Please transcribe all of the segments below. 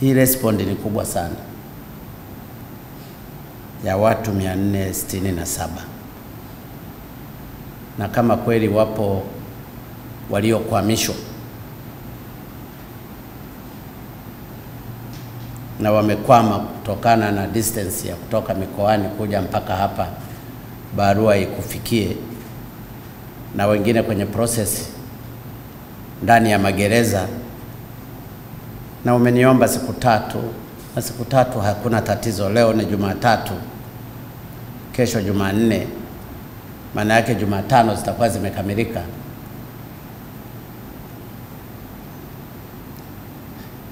Hii respondi ni kubwa sana. Ya watu 467 na kama kweli wapo waliokwamishwa na wamekwama kutokana na distance ya kutoka mikoani kuja mpaka hapa, barua ikufikie, na wengine kwenye process ndani ya magereza, na umeniomba siku tatu, na siku tatu hakuna tatizo. Leo ni Jumatatu, kesho Jumanne, maana yake Jumatano zitakuwa zimekamilika.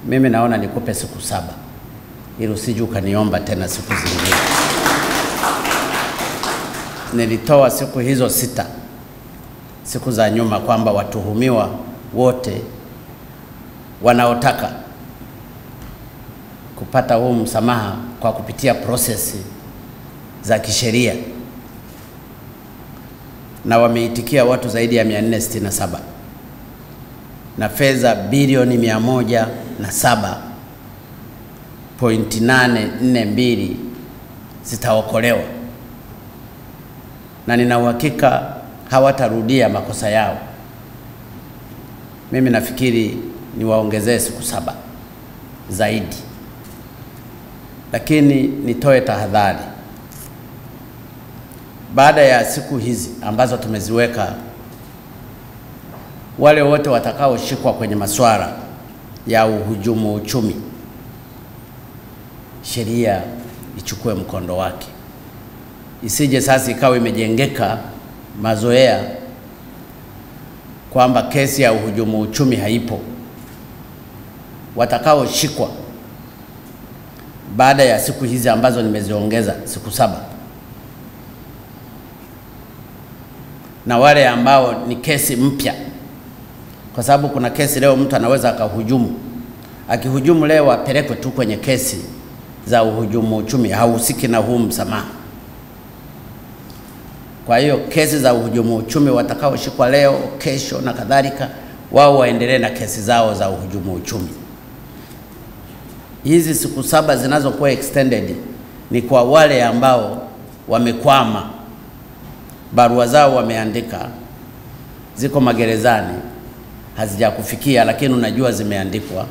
Mimi naona nikupe siku saba ili usije ukaniomba tena siku zingine. Nilitoa siku hizo sita siku za nyuma kwamba watuhumiwa wote wanaotaka kupata huu msamaha kwa kupitia prosesi za kisheria. Na wameitikia watu zaidi ya 467 na fedha bilioni mia moja na saba pointi nane nne mbili zitaokolewa, na nina uhakika hawatarudia makosa yao. Mimi nafikiri niwaongezee siku saba zaidi, lakini nitoe tahadhari. Baada ya siku hizi ambazo tumeziweka, wale wote watakaoshikwa kwenye masuala ya uhujumu uchumi, sheria ichukue mkondo wake, isije sasa ikawa imejengeka mazoea kwamba kesi ya uhujumu uchumi haipo. Watakaoshikwa baada ya siku hizi ambazo nimeziongeza siku saba, na wale ambao ni kesi mpya, kwa sababu kuna kesi leo mtu anaweza akahujumu, akihujumu leo apelekwe tu kwenye kesi za uhujumu uchumi, hahusiki na huu msamaha. Kwa hiyo kesi za uhujumu uchumi watakaoshikwa leo, kesho na kadhalika, wao waendelee na kesi zao za uhujumu uchumi. Hizi siku saba zinazokuwa extended ni kwa wale ambao wamekwama, barua zao wameandika, ziko magerezani, hazijakufikia, lakini unajua zimeandikwa